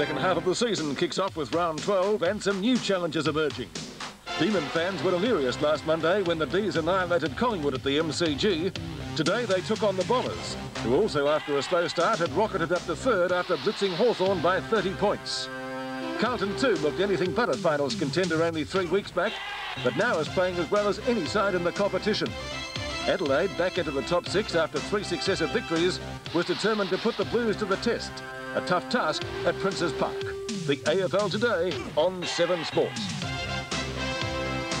Second half of the season kicks off with round 12 and some new challenges emerging. Demon fans were delirious last Monday when the D's annihilated Collingwood at the MCG. Today they took on the Bombers, who also after a slow start had rocketed up to third after blitzing Hawthorn by 30 points. Carlton too looked anything but a finals contender only three weeks back, but now is playing as well as any side in the competition. Adelaide, back into the top six after three successive victories, was determined to put the Blues to the test. A tough task at Princes Park. The AFL today on 7 Sports.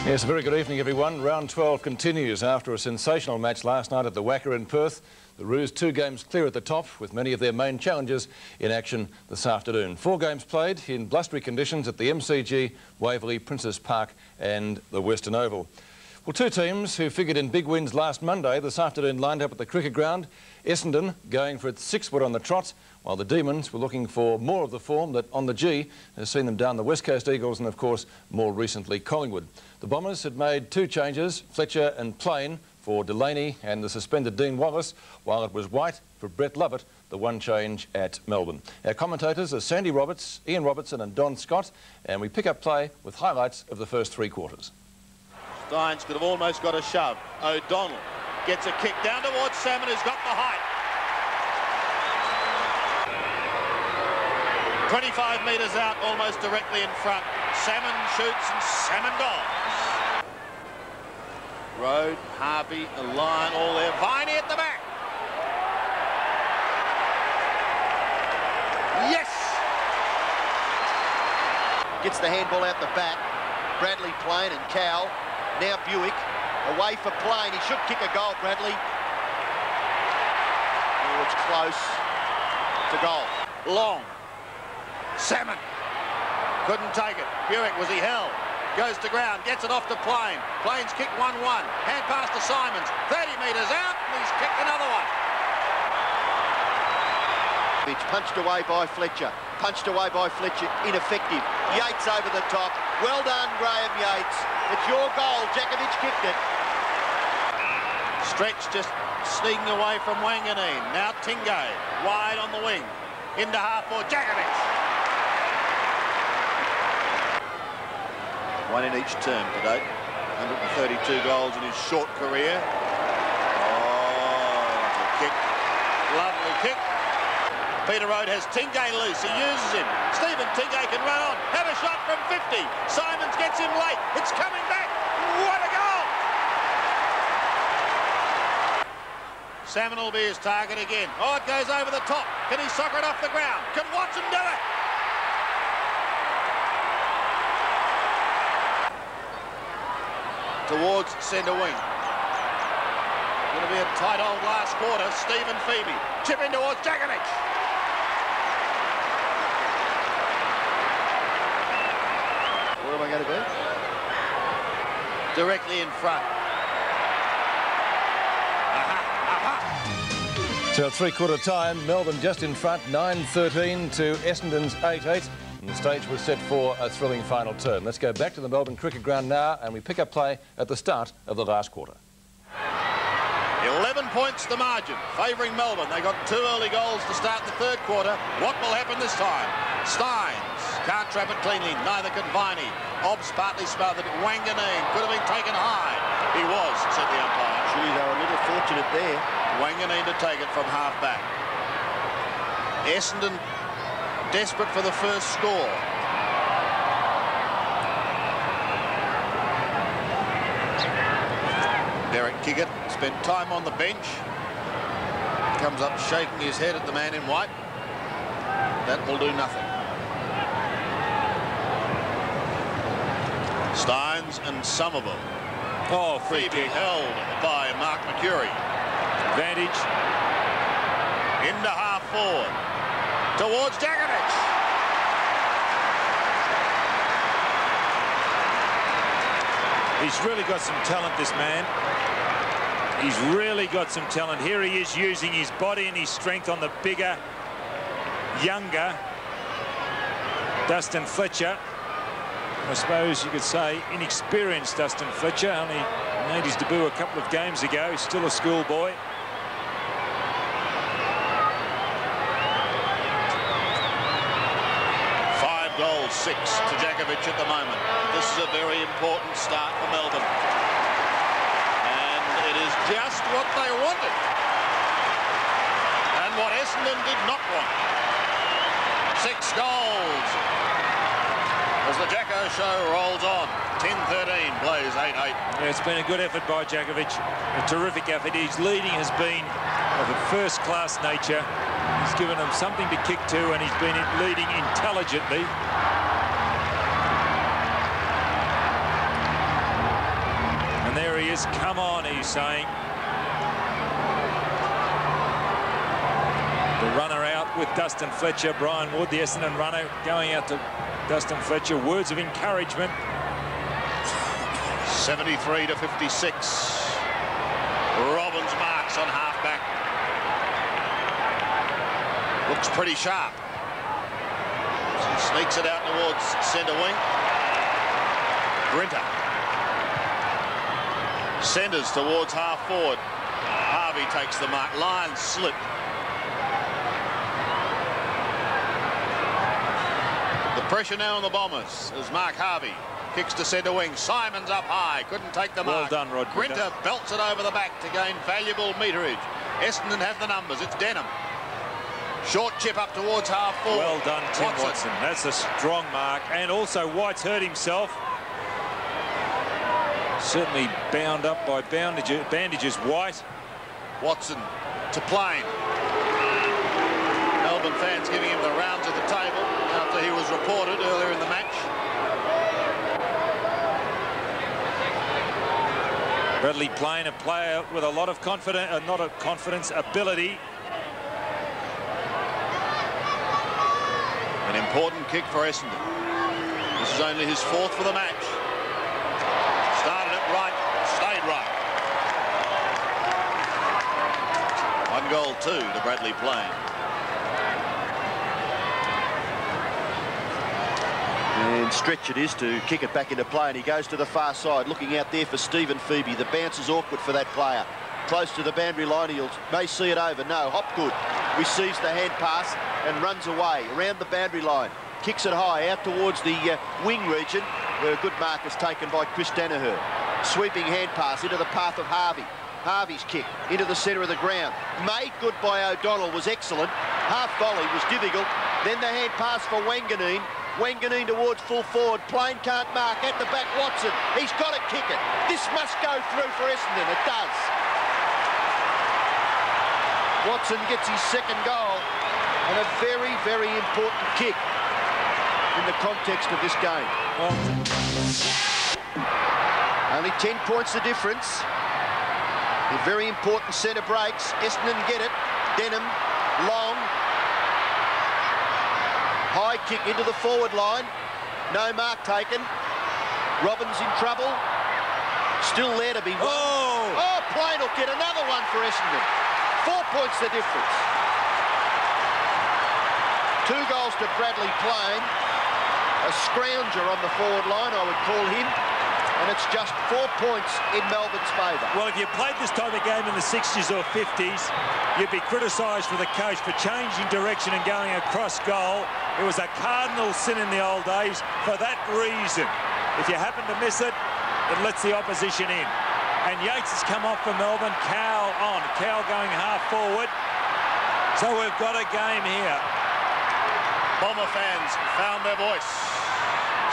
Yes, a very good evening, everyone. Round 12 continues after a sensational match last night at the WACA in Perth. The Roos two games clear at the top with many of their main challenges in action this afternoon. Four games played in blustery conditions at the MCG, Waverley, Princes Park and the Western Oval. Well, two teams who figured in big wins last Monday this afternoon lined up at the cricket ground. Essendon going for its six wood on the trot, while the Demons were looking for more of the form that on the G has seen them down the West Coast Eagles and, of course, more recently Collingwood. The Bombers had made two changes, Fletcher and Plain for Delaney and the suspended Dean Wallace, while it was Wight for Brett Lovett, the one change at Melbourne. Our commentators are Sandy Roberts, Ian Robertson and Don Scott, and we pick up play with highlights of the first three quarters. Stynes could have almost got a shove. O'Donnell gets a kick down towards Salmon, who's got the height. 25 metres out, almost directly in front. Salmon shoots and Salmon dives. Rohde, Harvey, Lyon, all there. Viney at the back. Yes! Gets the handball out the back. Bradley Plain and Kowal. Now Buick. Away for Plain. He should kick a goal, Bradley. Oh, it's close to goal. Long. Salmon. Couldn't take it. Buick, was he held? Goes to ground, gets it off to Plain. Plain's kick 1-1. Hand pass to Simons. 30 metres out, and he's kicked another one. Bitch punched away by Fletcher. Punched away by Fletcher. Ineffective. Yates over the top. Well done, Graeme Yeats. It's your goal. Jakovich kicked it. Stretch just sneaking away from Wanganeen. Now Tingay, wide on the wing. Into half for Jakovich. One in each term today. 132 goals in his short career. Oh, that's a kick. Lovely kick. Peter Rohde has Tingay loose. He uses him. Stephen Tingay can run on. Have a shot from 50. Simons gets him late. It's coming back. What a goal! Salmon will be his target again. Oh, it goes over the top. Can he soccer it off the ground? Can Watson do it? Towards centre wing. Going to be a tight old last quarter. Stephen Febey. Chip in towards Jakovich. Where am I going to be? Directly in front. So three-quarter time, Melbourne just in front, 9-13 to Essendon's 8-8. And the stage was set for a thrilling final turn. Let's go back to the Melbourne Cricket Ground now, and we pick up play at the start of the last quarter. 11 points the margin, favouring Melbourne. They got two early goals to start the third quarter. What will happen this time? Stynes can't trap it cleanly, neither can Viney. Obbs partly smothered. Wanganeen could have been taken high. He was, said the umpire. Gee, they were a little fortunate there. Wanganeen to take it from half back. Essendon desperate for the first score. Derek Kickett spent time on the bench. Comes up shaking his head at the man in white. That will do nothing. Stynes and Somerville. Oh, free Febey held by Mark Mercuri. advantage. Into half forward. Towards Jakovich. He's really got some talent, this man. He's really got some talent. Here he is using his body and his strength on the bigger, younger Dustin Fletcher. I suppose you could say inexperienced Dustin Fletcher. Only made his debut a couple of games ago. Still a schoolboy. Five goals, six to Jakovich at the moment. This is a very important start for Melbourne. And it is just what they wanted. And what Essendon did not want. Six goals as the Jacko show rolls on. 10-13 plays 8-8. Yeah, it's been a good effort by Jakovich. A terrific effort. His leading has been of a first-class nature. He's given them something to kick to, and he's been leading intelligently. And there he is. Come on, he's saying. The runner out with Dustin Fletcher. Brian Wood, the Essendon runner, going out to Dustin Fletcher. Words of encouragement. 73 to 56. Robbins marks on halfback. Looks pretty sharp. Sneaks it out towards centre wing. Grinter. Centres towards half forward. Harvey takes the mark. Line slip. Pressure now on the Bombers as Mark Harvey kicks to centre wing. Simons up high. Couldn't take the Well mark. done, Rod Grinter. Grinter belts it over the back to gain valuable meterage. Essendon have the numbers. It's Denham. Short chip up towards half forward. Well done, Tim Watson. That's a strong mark. And also Wight's hurt himself. Certainly bound up by bandages, bandages Wight. Watson to Plain. Melbourne fans giving him the rounds of the table after he was reported earlier in the match. Bradley Plain, a player with a lot of confidence, uh, not a confidence, ability. An important kick for Essendon. This is only his fourth for the match. Started it right, stayed right. One goal, two to Bradley Plain. And stretch it is to kick it back into play. And he goes to the far side, looking out there for Stephen Febey. The bounce is awkward for that player. Close to the boundary line, he'll may see it over. No, Hopgood receives the hand pass and runs away around the boundary line. Kicks it high out towards the uh, wing region, where a good mark is taken by Chris Daniher. Sweeping hand pass into the path of Harvey. Harvey's kick into the centre of the ground. Made good by O'Donnell was excellent. Half volley was difficult. Then the hand pass for Wanganeen. Wanganeen towards full forward. Plain can't mark. At the back, Watson. He's got to kick it. This must go through for Essendon. It does. Watson gets his second goal and a very, very important kick in the context of this game. Well, Only 10 points the difference. The very important centre breaks. Essendon get it. Denham, long. High kick into the forward line. No mark taken. Robbins in trouble. Still there to be won. Oh! Oh, Plain will get another one for Essendon. Four points the difference. Two goals to Bradley Plain. A scrounger on the forward line, I would call him. And it's just four points in Melbourne's favour. Well, if you played this type of game in the 60s or 50s, you'd be criticised for the coach for changing direction and going across goal. It was a cardinal sin in the old days for that reason. If you happen to miss it, it lets the opposition in. And Yeats has come off for Melbourne. Kowal on. Kowal going half forward. So we've got a game here. Bomber fans found their voice.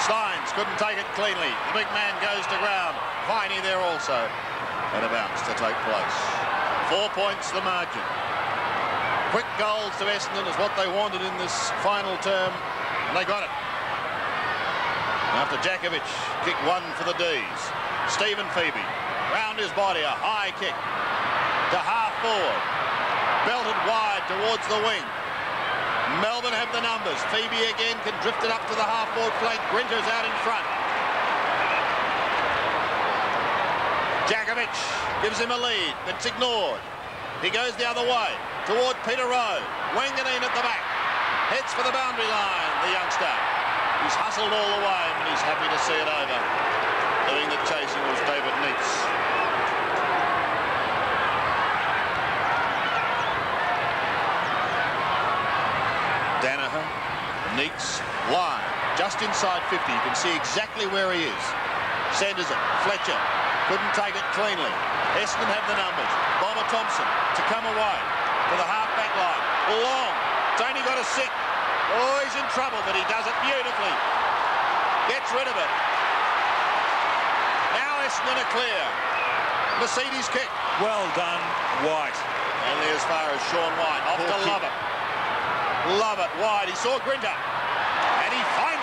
Stynes couldn't take it cleanly. The big man goes to ground. Viney there also. And a bounce to take place. Four points the margin. Quick goals to Essendon is what they wanted in this final term. And they got it. After Jakovich kicked one for the D's. Stephen Febey round his body, a high kick to half forward. Belted wide towards the wing. Melbourne have the numbers. Febey again can drift it up to the half-forward flank. Grinter's out in front. Jakovich gives him a lead. It's ignored. He goes the other way toward Peter Rohde. Wanganeen at the back. Heads for the boundary Lyon, the youngster. He's hustled all the way and he's happy to see it over. Doing the chasing was David Neitz. Daniher, Neitz, line. Just inside 50. You can see exactly where he is. It. Fletcher couldn't take it cleanly. Essendon have the numbers. Bomber Thompson to come away to the half-back line. Long. Tony got a sick. Oh, he's in trouble, but he does it beautifully. Gets rid of it. Now Essendon are clear. Mercedes kick. Well done, Wight. Only as far as Sean Wight. Off Poor to kick. Lovett. Lovett wide. He saw Grinter. And he it.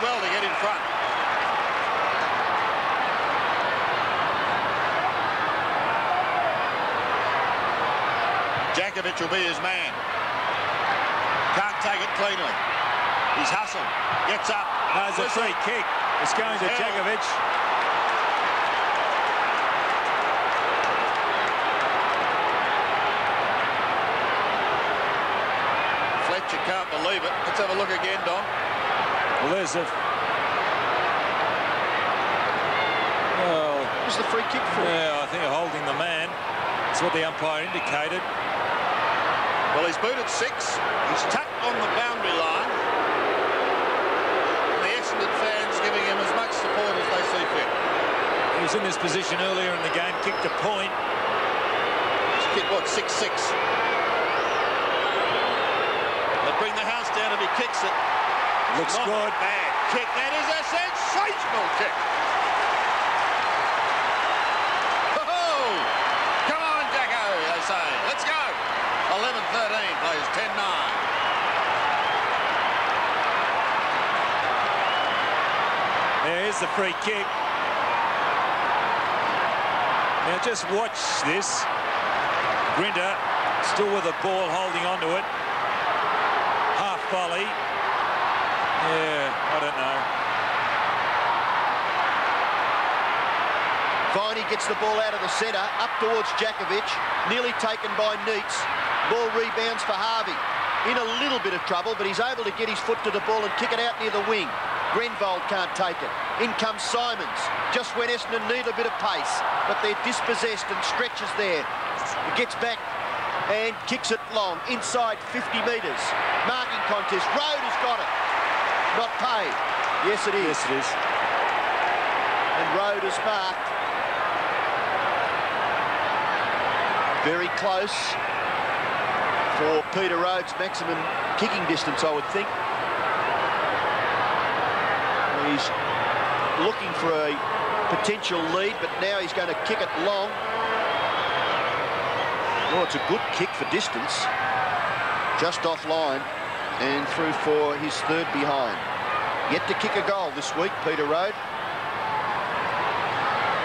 Well to get in front. Jakovich will be his man. Can't take it cleanly. He's hustled. Gets up. No, it's a free kick. It's going to Held. Jakovich. Fletcher can't believe it. Let's have a look again, Don. Well, there's a... Well, Who's the free kick for? yeah, I think holding the man. That's what the umpire indicated. Well, he's booted six. He's tucked on the boundary line. And the Essendon fans giving him as much support as they see fit. He was in this position earlier in the game, kicked a point. He's kicked, what, 6-6? They bring the house down if he kicks it. Looks Not good. bad kick. That is a sensational kick. Oh, come on, Jacko, they say. Let's go. 11-13 plays 10-9. There's the free kick. Now just watch this. Grinter still with the ball, holding on to it. Half volley. Yeah, I don't know. Viney gets the ball out of the centre, up towards Jakovich, nearly taken by Neitz. Ball rebounds for Harvey. In a little bit of trouble, but he's able to get his foot to the ball and kick it out near the wing. Grenvold can't take it. In comes Simons, just when Essendon need a bit of pace, but they're dispossessed and stretches there. He gets back and kicks it long, inside 50 metres. Marking contest, Rohde has got it. Not paid. Yes, it is. Yes, it is. And Rohde is marked. Very close for Peter Rohde's maximum kicking distance, I would think. He's looking for a potential lead, but now he's going to kick it long. Oh, it's a good kick for distance. Just offline and through for his third behind. Yet to kick a goal this week, Peter Rohde.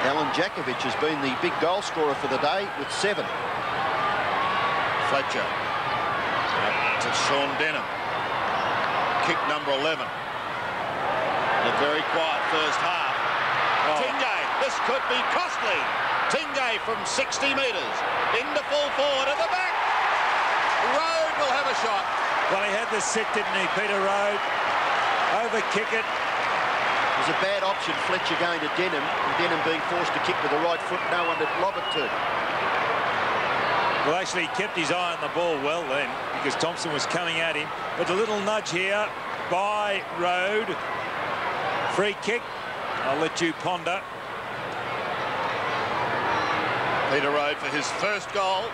Allen Jakovich has been the big goal scorer for the day with seven. Fletcher. To Sean Denham. Kick number 11. A very quiet first half. Oh. Tingay, this could be costly. Tingay from 60 metres. Into full forward at the back. Rohde a shot. Well, he had the sit, didn't he, Peter Rohde? Over kick it. It was a bad option, Fletcher going to Denham, and Denham being forced to kick with the right foot, no one to lob it to. Well, actually, he kept his eye on the ball well then because Thompson was coming at him. But a little nudge here by Rohde. Free kick. I'll let you ponder. Peter Rohde for his first goal.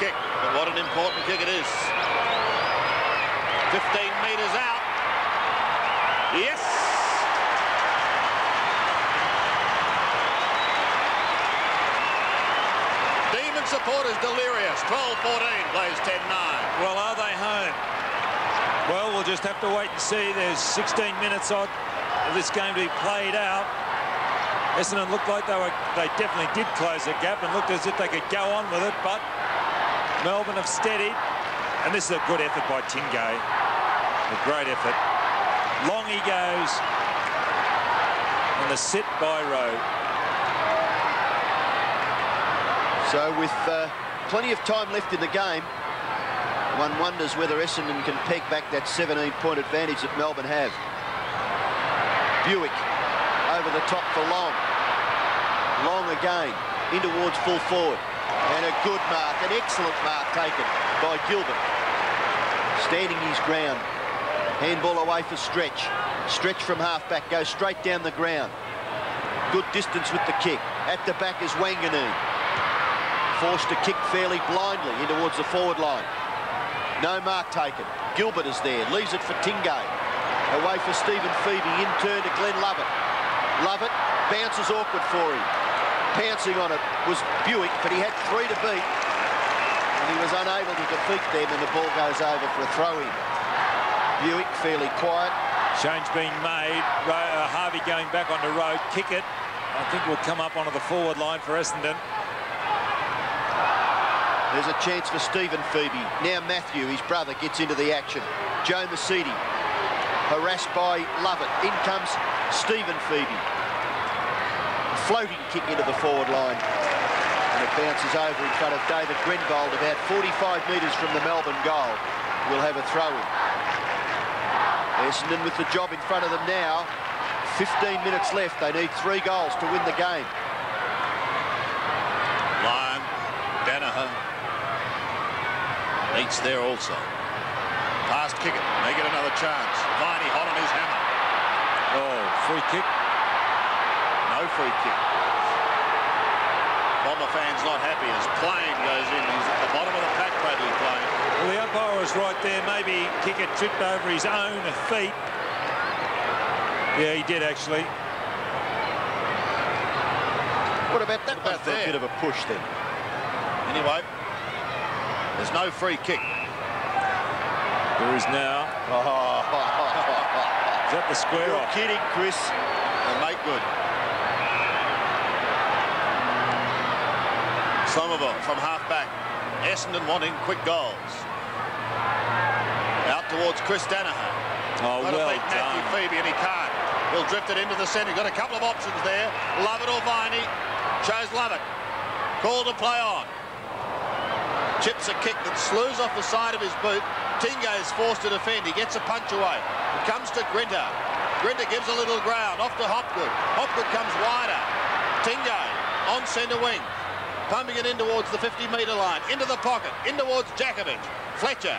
Kick, but what an important kick it is. 15 metres out. Yes! Demon supporters delirious. 12-14 plays 10-9. Well, are they home? Well, we'll just have to wait and see. There's 16 minutes odd of this game to be played out. Essendon looked like they were, they definitely did close the gap and looked as if they could go on with it, but Melbourne have steadied. And this is a good effort by Tingay. A great effort. Long he goes. And the sit by Rohde. So with uh, plenty of time left in the game, one wonders whether Essendon can peg back that 17-point advantage that Melbourne have. Buick over the top for Long. Long again, in towards full forward. And a good mark, an excellent mark taken by Gilbert. standing his ground. Handball away for Stretch. Stretch from half-back, goes straight down the ground. Good distance with the kick. At the back is Wanganeen. Forced to kick fairly blindly in towards the forward line. No mark taken. Gilbert is there, leaves it for Tingay. Away for Stephen Febey, in turn to Glenn Lovett. Lovett bounces awkward for him. Pouncing on it was Buick, but he had three to beat. And he was unable to defeat them, and the ball goes over for a throw-in. Buick fairly quiet. Change being made. Uh, Harvey going back on the road. Kick it. I think will come up onto the forward line for Essendon. There's a chance for Stephen Febey. Now Matthew, his brother, gets into the action. Joe Misiti, harassed by Lovett. In comes Stephen Febey. Floating kick into the forward line. And it bounces over in front of David Grenvold, about 45 metres from the Melbourne goal. We'll have a throw-in. Essendon with the job in front of them now. 15 minutes left. They need three goals to win the game. Lyon, Daniher. Neitz there also. Past kick it. Make it another chance. Viney hot on his hammer. Oh, free kick. No free kick. Bomber fans not happy as Plain goes in. He's at the bottom of the pack, Bradley Plain. Well, the umpire was right there. Maybe Kickett tripped over his own feet. Yeah, he did actually. What about that What about one for a bit of a push then? Anyway, there's no free kick. There is now. Is that the square You're off? kidding, Chris. And make good. Somerville from half-back. Essendon wanting quick goals. Out towards Chris Daniher. Oh, Got to well beat Matthew done. Febey and he can't. He'll drift it into the centre. Got a couple of options there. Lovett or Viney. Chose Lovett. Call to play on. Chips a kick that slews off the side of his boot. Tingay is forced to defend. He gets a punch away. It comes to Grinter. Grinter gives a little ground. Off to Hopgood. Hopgood comes wider. Tingay on centre wing. Pumping it in towards the 50-metre line. Into the pocket. In towards Jakovich. Fletcher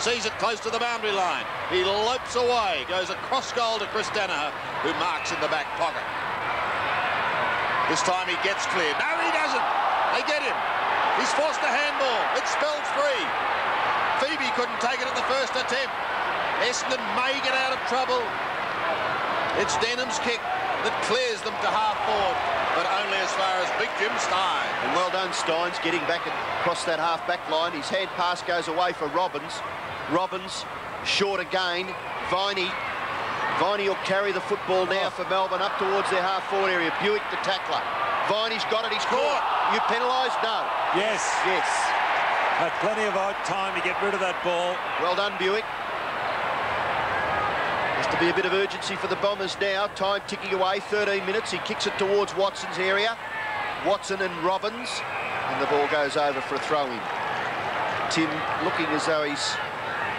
sees it close to the boundary line. He lopes away. Goes across goal to Chris Daniher, who marks in the back pocket. This time he gets clear. No, he doesn't. They get him. He's forced a handball. It's spelled free. Febey couldn't take it at the first attempt. Essendon may get out of trouble. It's Denham's kick that clears them to half forward, but only as far as Big Jim Stynes. And well done, Stynes, getting back across that half-back line. His hand pass goes away for Robbins. Robbins, short again. Viney. Viney will carry the football now oh. for Melbourne up towards their half-forward area. Buick the tackler. Viney's got it. He's caught. You penalised? No. Yes. Yes. Had plenty of time to get rid of that ball. Well done, Buick. To be a bit of urgency for the Bombers now. Time ticking away, 13 minutes. He kicks it towards Watson's area. Watson and Robbins. And the ball goes over for a throw-in. Tim looking as though he's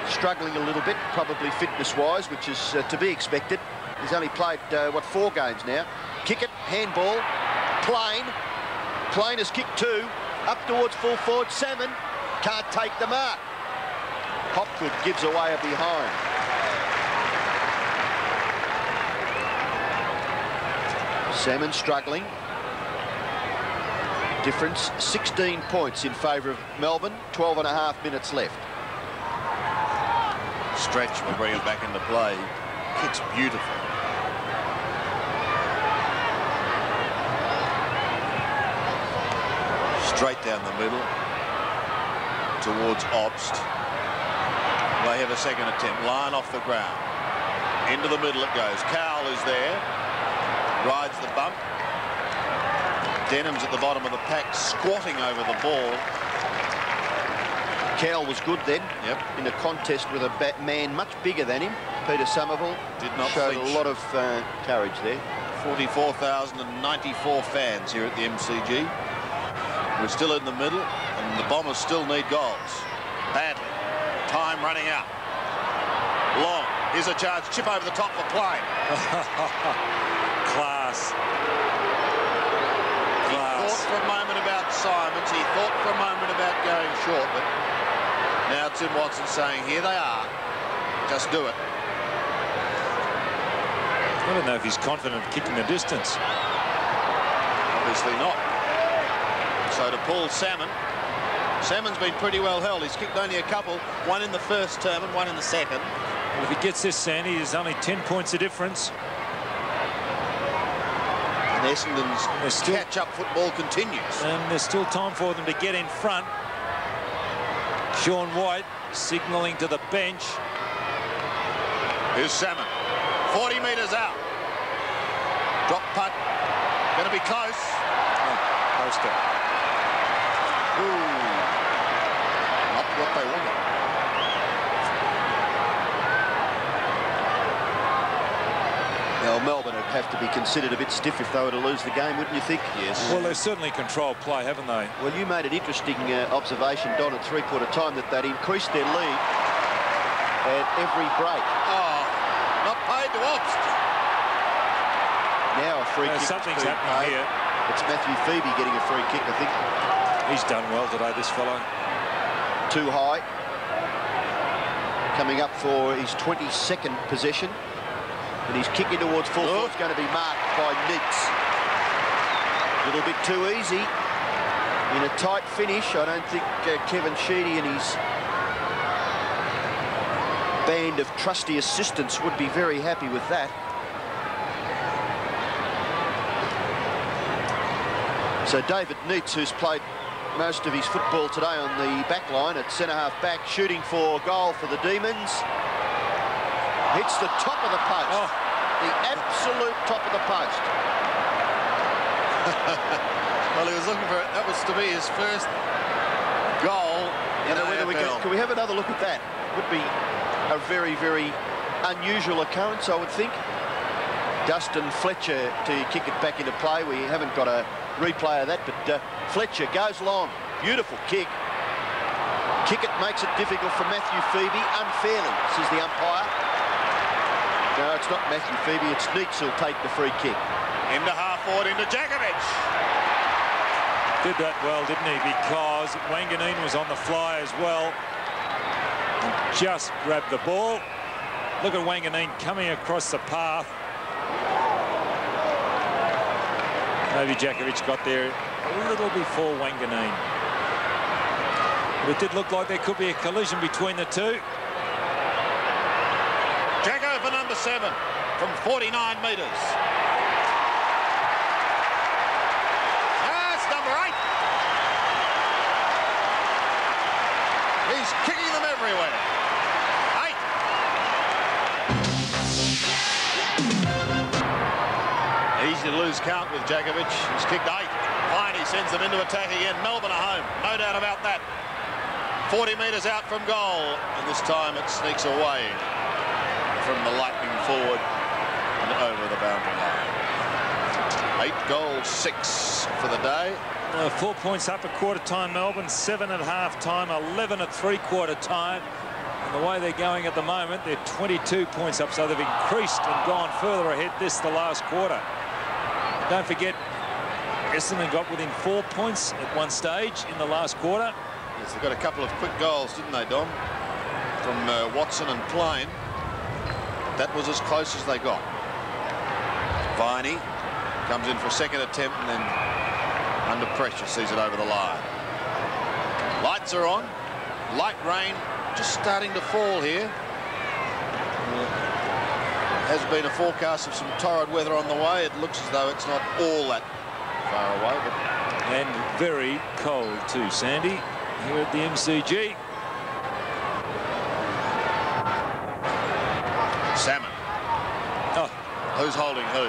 struggling a little bit, probably fitness-wise, which is uh, to be expected. He's only played, uh, what, four games now. Kick it, handball, Plain. Plain has kicked two. Up towards full forward, Salmon. Can't take the mark. Hopgood gives away a behind. Salmon struggling. Difference 16 points in favour of Melbourne. 12 and a half minutes left. Stretch will bring it back into play. Kicks beautiful. Straight down the middle towards Obst. They have a second attempt. Line off the ground. Into the middle it goes. Kowal is there. The bump. Denham's at the bottom of the pack, squatting over the ball. Kowal was good then. Yep. In a contest with a bat man much bigger than him. Peter Somerville Did not showed flinch. a lot of uh, courage there. 44,094 fans here at the MCG. We're still in the middle, and the Bombers still need goals. Badly. Time running out. Long. Here's a charge. Chip over the top for He thought for a moment about Simons. He thought for a moment about going short, but Now Tim Watson saying, here they are. Just do it. I don't know if he's confident of kicking the distance. Obviously not. So to Paul Salmon. Salmon's been pretty well held. He's kicked only a couple, one in the first term and one in the second. Well, if he gets this, Sandy, there's only 10 points of difference. And Essendon's catch-up football continues. And there's still time for them to get in front. Sean Wight signalling to the bench. Here's Salmon. 40 metres out. Drop putt. Going to be close. Oh, poster. Ooh. Not what they wanted. Now, Melbourne would have to be considered a bit stiff if they were to lose the game, wouldn't you think? Yes. Well, they've certainly controlled play, haven't they? Well, you made an interesting uh, observation, Don, at three-quarter time that they'd increased their lead at every break. Oh, not paid to Obst. Now a free Uh, kick. that's something's being happening paid. here. It's Matthew Febey getting a free kick, I think. He's done well today, this fellow. Too high. Coming up for his 22nd possession. And he's kicking towards full Oh. It's going to be marked by Neitz. A little bit too easy. In a tight finish, I don't think uh, Kevin Sheedy and his band of trusty assistants would be very happy with that. So David Neitz, who's played most of his football today on the back line at centre-half back, shooting for goal for the Demons. Hits the top of the post. Oh. The absolute top of the post. Well, he was looking for it. That was to be his first goal in You know, whether we can, can we have another look at that? Would be a very, very unusual occurrence, I would think. Dustin Fletcher to kick it back into play. We haven't got a replay of that, but uh, Fletcher goes long. Beautiful kick. Kick it makes it difficult for Matthew Febey unfairly, says the umpire. No, it's not Matthew Febey, it's Neitz who'll take the free kick. Into half forward, into Jakovich. Did that well, didn't he? Because Wanganeen was on the fly as well. Just grabbed the ball. Look at Wanganeen coming across the path. Maybe Jakovich got there a little before Wanganeen. But it did look like there could be a collision between the two. Number seven from 49 metres. That's number eight. He's kicking them everywhere. Eight. Easy to lose count with Jakovich. He's kicked eight. Fine, he sends them into attack again. Melbourne are home. No doubt about that. 40 metres out from goal. And this time it sneaks away from the lightning forward and over the boundary line. Eight goals, six for the day. Uh, four points up at quarter time, Melbourne. Seven at half time, 11 at three quarter time. And the way they're going at the moment, they're 22 points up, so they've increased and gone further ahead this the last quarter. Don't forget, Essendon got within four points at one stage in the last quarter. Yes, they got a couple of quick goals, didn't they, Don? From uh, Watson and Plain. That was as close as they got. Viney comes in for a second attempt and then under pressure sees it over the line. Lights are on. Light rain just starting to fall here. Has been a forecast of some torrid weather on the way. It looks as though it's not all that far away, but And very cold too, Sandy, here at the MCG. Salmon. Oh, Who's holding who?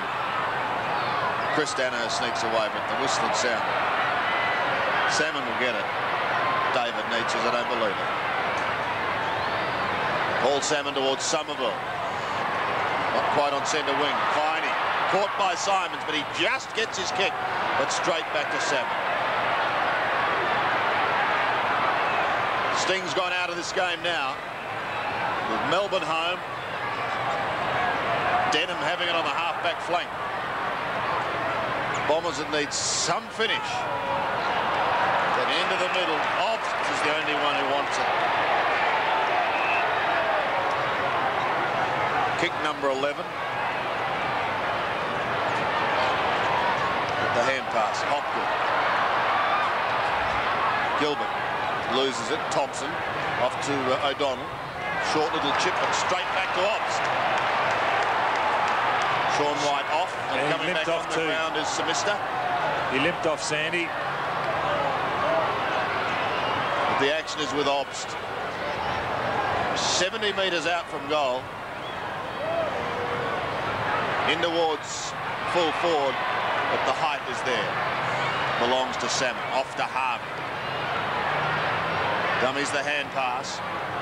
Chris Daniher sneaks away, but the whistle had sounded. Salmon will get it. David says, I don't believe it. Paul Salmon towards Somerville. Not quite on centre wing. Viney. Caught by Simons, but he just gets his kick. But straight back to Salmon. Sting's gone out of this game now. With Melbourne home. Denham having it on the half-back flank. Bombers that need some finish. The end of the middle. Ops is the only one who wants it. Kick number 11. the hand pass. Hopgood. Gilbert loses it. Thompson off to uh, O'Donnell. Short little chip, but straight back to Obst. Sean Wight off and Yeah, coming back off on the too. ground is Simister. He limped off Sandy. But the action is with Obst. 70 metres out from goal. In towards full forward, but the height is there. Belongs to Salmon. Off to Harvey. Dummies the hand pass.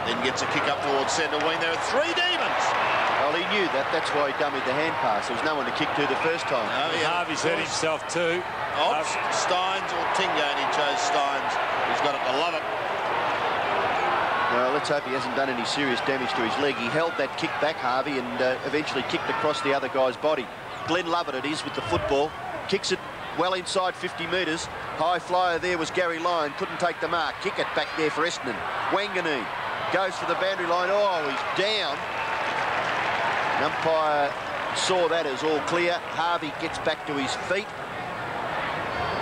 Then gets a kick up towards centre wing. There are three demons. Well, he knew that. That's why he dummied the hand pass. There was no one to kick to the first time. Oh, yeah. Harvey's hurt himself too. Obst, Stynes or Tingay, and he chose Stynes. He's got it to love it. Well, let's hope he hasn't done any serious damage to his leg. He held that kick back, Harvey, and uh, eventually kicked across the other guy's body. Glenn Lovett it is with the football. Kicks it well inside 50 metres. High flyer there was Garry Lyon. Couldn't take the mark. Kick it back there for Essendon. Wanganeen goes for the boundary line. Oh, he's down. Umpire saw that as all clear. Harvey gets back to his feet.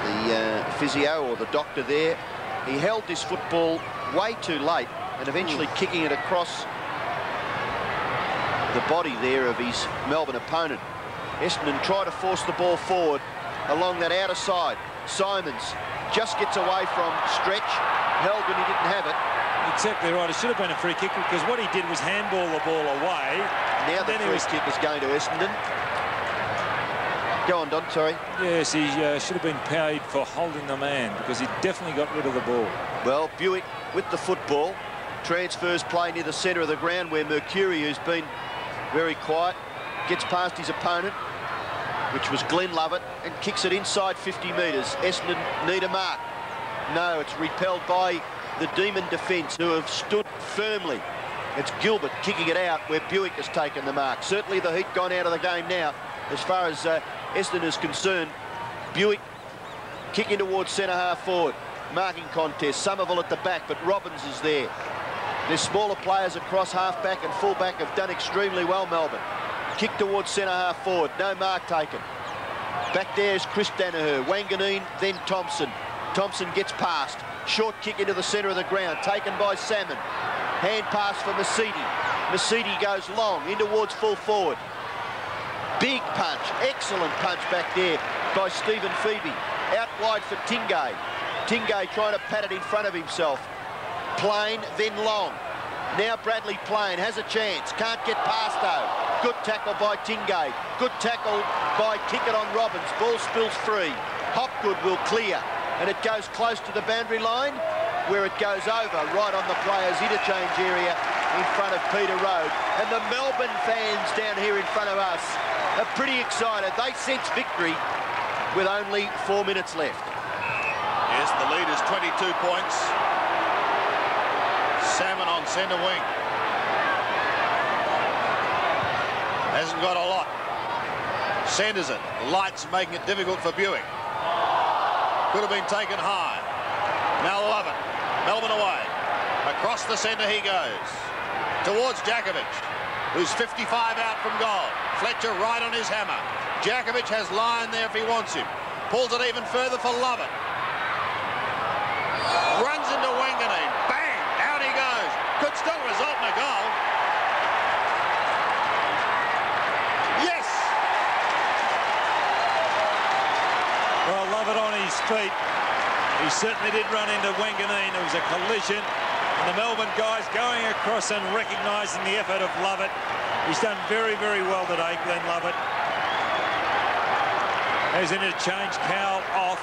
The uh, physio or the doctor there, he held this football way too late and eventually kicking it across the body there of his Melbourne opponent. Essendon try to force the ball forward along that outer side. Simons just gets away from stretch. Held when he didn't have it. Exactly right. It should have been a free kick because what he did was handball the ball away. Now the free was- kick is going to Essendon. Go on, Don, sorry. Yes, he uh, should have been paid for holding the man because he definitely got rid of the ball. Well, Buick with the football. Transfers play near the centre of the ground where Mercuri, who's been very quiet, gets past his opponent, which was Glenn Lovett, and kicks it inside 50 metres. Essendon need a mark. No, it's repelled by the Demon defence, who have stood firmly. It's Gilbert kicking it out where Buick has taken the mark. Certainly the heat gone out of the game now as far as uh, Essendon is concerned. Buick kicking towards centre half forward. Marking contest. Somerville at the back, but Robbins is there. Their smaller players across half back and full back have done extremely well, Melbourne. Kick towards centre half forward. No mark taken. Back there is Chris Daniher. Wanganeen, then Thompson. Thompson gets past. Short kick into the centre of the ground. Taken by Salmon. Hand pass for Misiti. Misiti goes long in towards full forward. Big punch. Excellent punch back there by Stephen Febey. Out wide for Tingay. Tingay trying to pat it in front of himself. Plain, then long. Now Bradley Plain has a chance. Can't get past though. Good tackle by Tingay. Good tackle by Kickett on Robbins. Ball spills free. Hopgood will clear. And it goes close to the boundary line where it goes over right on the players' interchange area in front of Peter Rohde. And the Melbourne fans down here in front of us are pretty excited. They sense victory with only four minutes left. Yes, the lead is 22 points. Salmon on centre wing. Hasn't got a lot. It. Lights making it difficult for Buick. Could have been taken high. Now Lovett. Melbourne away. Across the centre he goes. Towards Jakovich, who's 55 out from goal. Fletcher right on his hammer. Jakovich has Lyon there if he wants him. Pulls it even further for Lovett. Runs into Wanganeen. Bang! Out he goes. Could still result in a goal. Yes! Well, Lovett on his feet. He certainly did run into Wanganeen. It was a collision. And the Melbourne guys going across and recognising the effort of Lovett. He's done very, very well today, Glenn Lovett. An interchange. Kowal off.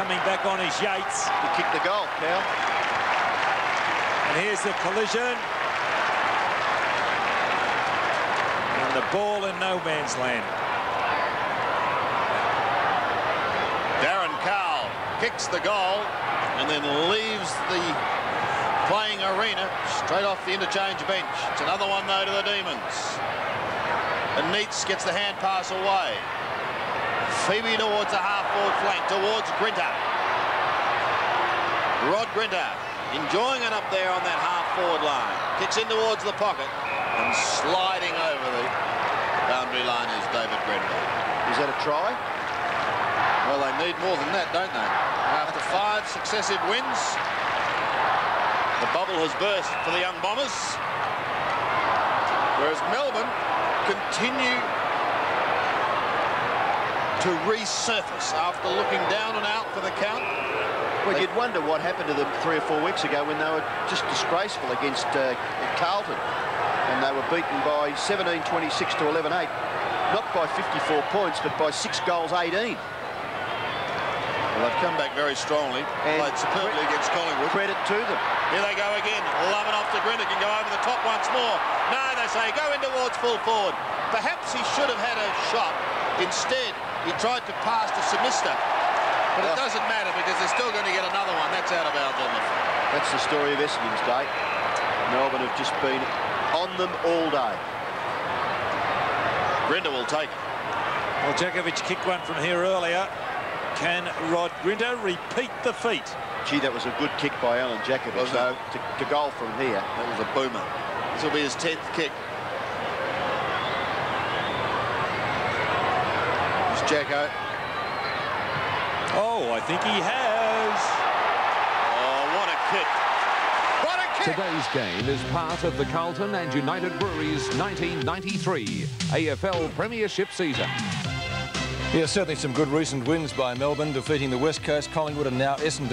Coming back on his Yeats. He kicked the goal, Cal. And here's the collision. And the ball in no man's land. Darren Kowal kicks the goal and then leaves the playing arena straight off the interchange bench. It's another one though to the Demons. And Neitz gets the hand pass away. Febey towards the half-forward flank, towards Grinter. Rod Grinter enjoying it up there on that half-forward line. Kicks in towards the pocket and sliding over the boundary line is David Grenvold. Is that a try? Well, they need more than that, don't they? After five successive wins, the bubble has burst for the young Bombers. Whereas Melbourne continue to resurface after looking down and out for the count. Well, you'd wonder what happened to them three or four weeks ago when they were just disgraceful against uh, Carlton. And they were beaten by 17-26 to 11-8. Not by 54 points, but by six goals, 18. Well, they've come back very strongly. And Played superbly against Collingwood. Credit to them. Here they go again. Loving off to Grinter. Can go over the top once more. No, they say go in towards full forward. Perhaps he should have had a shot. Instead, he tried to pass to Simister. But it doesn't matter because they're still going to get another one. That's out of bounds on the That's the story of Essendon's day. Melbourne have just been on them all day. Grinter will take it. Well, Jakovich kicked one from here earlier. Can Rod Grinter repeat the feat? Gee, that was a good kick by Allen Jakovich, Was though, to, to goal from here. That was a boomer. This will be his 10th kick. It's Jacko. Oh, I think he has. Oh, what a kick. What a kick! Today's game is part of the Carlton and United Breweries 1993 AFL Premiership season. Yeah, certainly some good recent wins by Melbourne, defeating the West Coast, Collingwood and now Essendon.